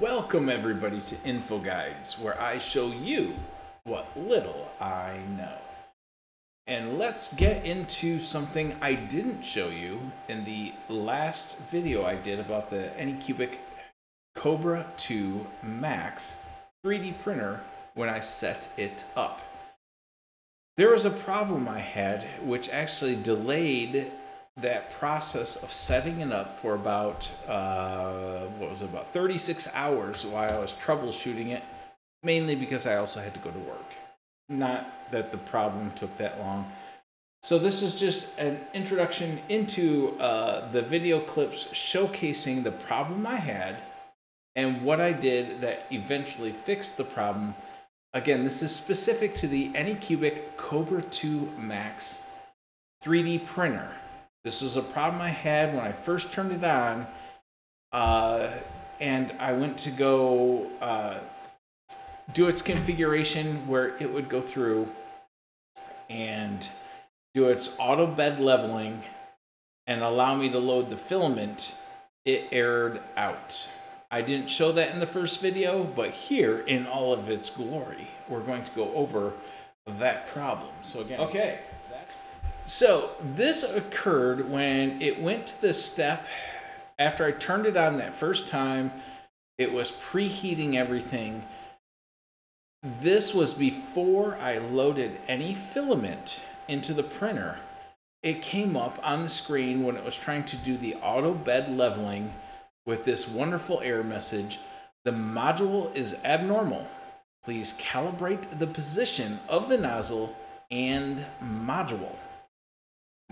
Welcome everybody to nfoGuides, where I show you what little I know. And let's get into something I didn't show you in the last video I did about the Anycubic Kobra 2 Max 3D printer when I set it up. There was a problem I had which actually delayed that process of setting it up for about uh, what was it about 36 hours while I was troubleshooting it, mainly because I also had to go to work. Not that the problem took that long. So this is just an introduction into uh, the video clips showcasing the problem I had and what I did that eventually fixed the problem. Again, this is specific to the Anycubic Kobra 2 Max 3D printer. This was a problem I had when I first turned it on. Uh, and I went to go uh, do its configuration where it would go through and do its auto bed leveling and allow me to load the filament. It errored out. I didn't show that in the first video, but here in all of its glory, we're going to go over that problem. So again, okay. So this occurred when it went to the step after I turned it on that first time. It was preheating everything. This was before I loaded any filament into the printer. It came up on the screen when it was trying to do the auto bed leveling with this wonderful error message. The module is abnormal. Please calibrate the position of the nozzle and module.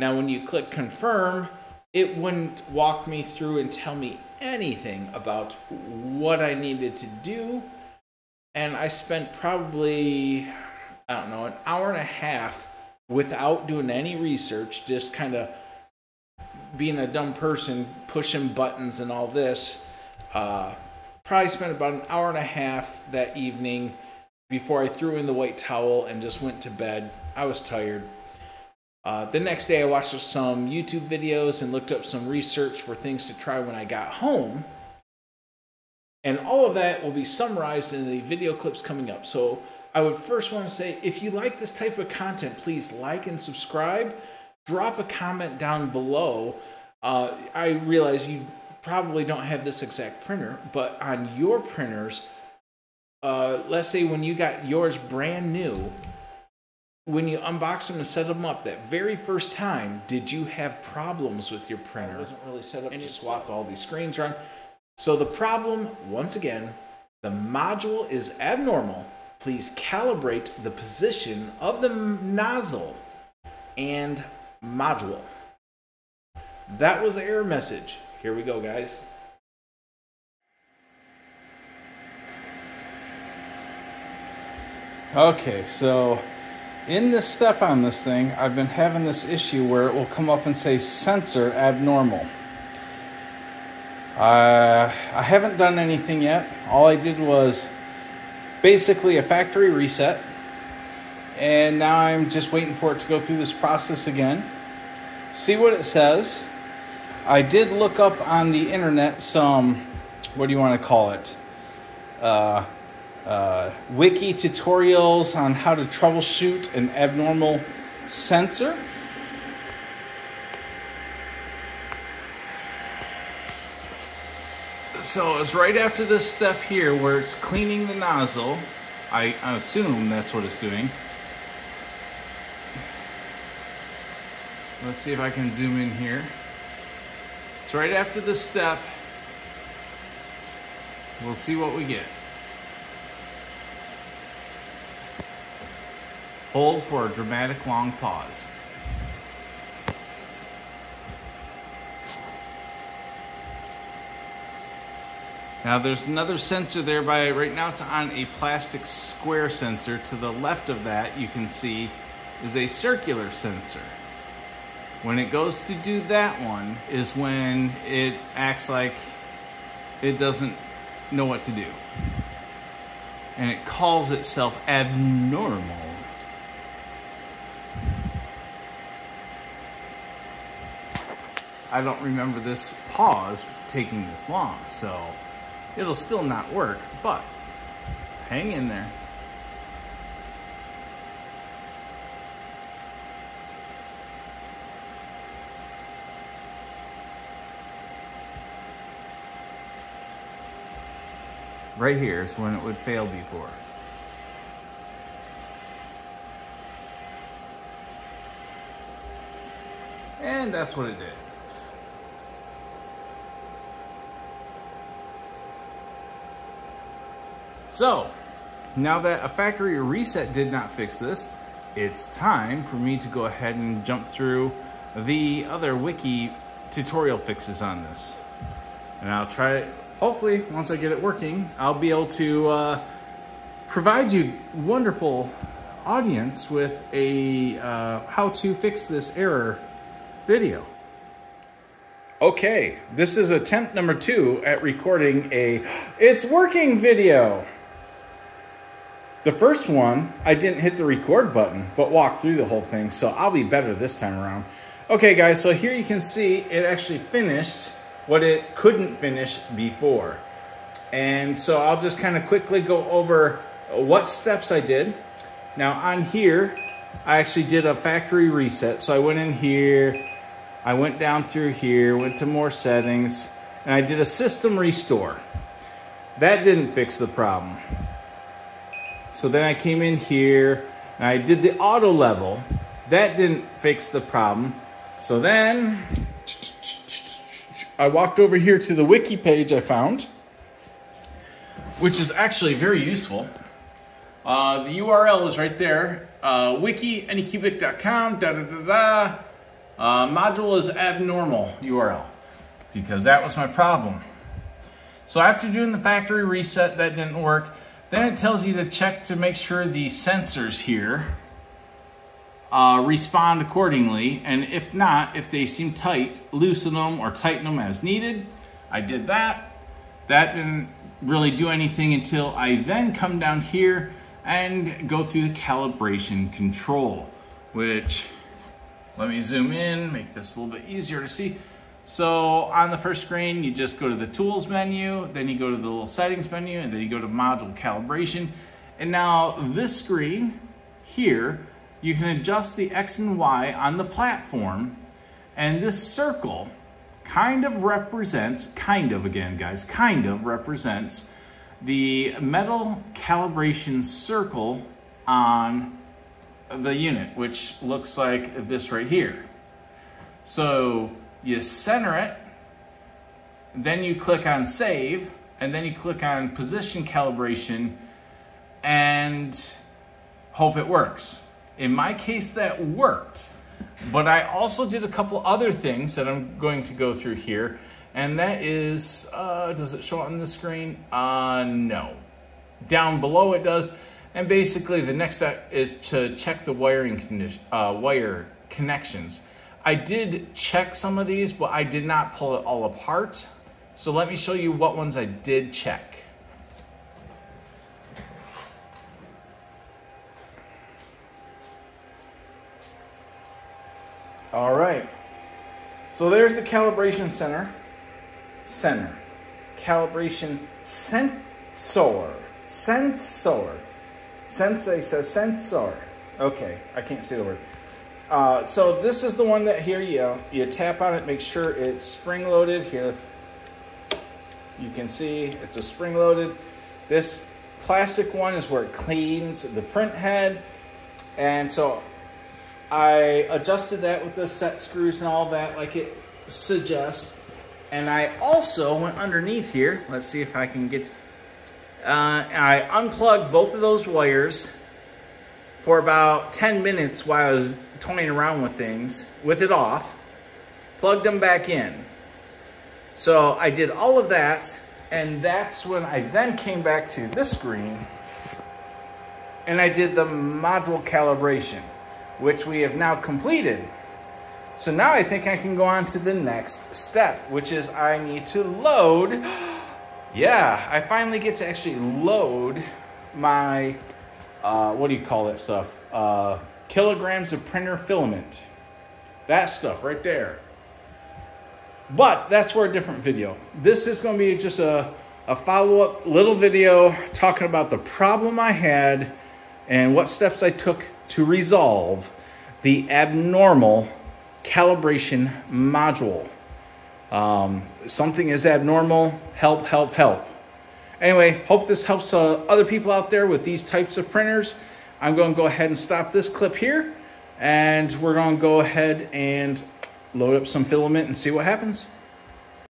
Now, when you click confirm, it wouldn't walk me through and tell me anything about what I needed to do. And I spent probably, I don't know, an hour and a half without doing any research, just kind of being a dumb person, pushing buttons and all this. Uh, probably spent about an hour and a half that evening before I threw in the white towel and just went to bed. I was tired. Uh, the next day, I watched some YouTube videos and looked up some research for things to try when I got home. And all of that will be summarized in the video clips coming up. So I would first want to say if you like this type of content, please like and subscribe. Drop a comment down below. Uh, I realize you probably don't have this exact printer, but on your printers, uh, let's say when you got yours brand new, when you unbox them and set them up that very first time, did you have problems with your printer? It wasn't really set up and to swap all these screens around. So the problem, once again, the module is abnormal. Please calibrate the position of the nozzle and module. That was the error message. Here we go, guys. Okay, so in this step on this thing, I've been having this issue where it will come up and say sensor abnormal. Uh, I haven't done anything yet. All I did was basically a factory reset. And now I'm just waiting for it to go through this process again. See what it says. I did look up on the internet some, what do you want to call it? Uh, uh, wiki tutorials on how to troubleshoot an abnormal sensor. So it's right after this step here where it's cleaning the nozzle. I, I assume that's what it's doing. Let's see if I can zoom in here. It's right after this step. We'll see what we get. Hold for a dramatic long pause. Now there's another sensor there by, right now it's on a plastic square sensor. To the left of that you can see is a circular sensor. When it goes to do that one is when it acts like it doesn't know what to do. And it calls itself abnormal. I don't remember this pause taking this long. So it'll still not work, but hang in there. Right here is when it would fail before. And that's what it did. So, now that a factory reset did not fix this, it's time for me to go ahead and jump through the other wiki tutorial fixes on this. And I'll try it, hopefully, once I get it working, I'll be able to uh, provide you wonderful audience with a uh, how to fix this error video. Okay, this is attempt number two at recording a It's Working video. The first one, I didn't hit the record button, but walked through the whole thing, so I'll be better this time around. Okay, guys, so here you can see it actually finished what it couldn't finish before. And so I'll just kind of quickly go over what steps I did. Now on here, I actually did a factory reset. So I went in here, I went down through here, went to more settings, and I did a system restore. That didn't fix the problem. So then I came in here and I did the auto level. That didn't fix the problem. So then I walked over here to the wiki page I found, which is actually very useful. Uh, the URL is right there. Uh, wiki, anycubic.com, da da da da. Uh, module is abnormal URL because that was my problem. So after doing the factory reset, that didn't work. Then it tells you to check to make sure the sensors here uh, respond accordingly. And if not, if they seem tight, loosen them or tighten them as needed. I did that. That didn't really do anything until I then come down here and go through the calibration control, which let me zoom in, make this a little bit easier to see. So on the first screen, you just go to the tools menu, then you go to the little settings menu, and then you go to module calibration. And now this screen here, you can adjust the X and Y on the platform. And this circle kind of represents, kind of again guys, kind of represents the metal calibration circle on the unit, which looks like this right here. So you center it, then you click on save, and then you click on position calibration and hope it works. In my case, that worked. But I also did a couple other things that I'm going to go through here. And that is, uh, does it show on the screen? Uh, no. Down below it does. And basically the next step is to check the wiring condition, uh, wire connections. I did check some of these, but I did not pull it all apart. So let me show you what ones I did check. All right. So there's the calibration center. Center. Calibration sensor. Sensor. Sensei says sensor. Okay, I can't say the word. Uh, so this is the one that here you, you tap on it, make sure it's spring loaded. Here you can see it's a spring loaded. This plastic one is where it cleans the print head. And so I adjusted that with the set screws and all that like it suggests. And I also went underneath here. Let's see if I can get... Uh, I unplugged both of those wires for about 10 minutes while I was toying around with things with it off, plugged them back in. So I did all of that, and that's when I then came back to this screen and I did the module calibration, which we have now completed. So now I think I can go on to the next step, which is I need to load. Yeah, I finally get to actually load my, uh, what do you call that stuff? Uh, kilograms of printer filament. That stuff right there. But that's for a different video. This is going to be just a, a follow-up little video talking about the problem I had and what steps I took to resolve the abnormal calibration module. Um, something is abnormal, help, help, help. Anyway, hope this helps uh, other people out there with these types of printers. I'm going to go ahead and stop this clip here and we're going to go ahead and load up some filament and see what happens.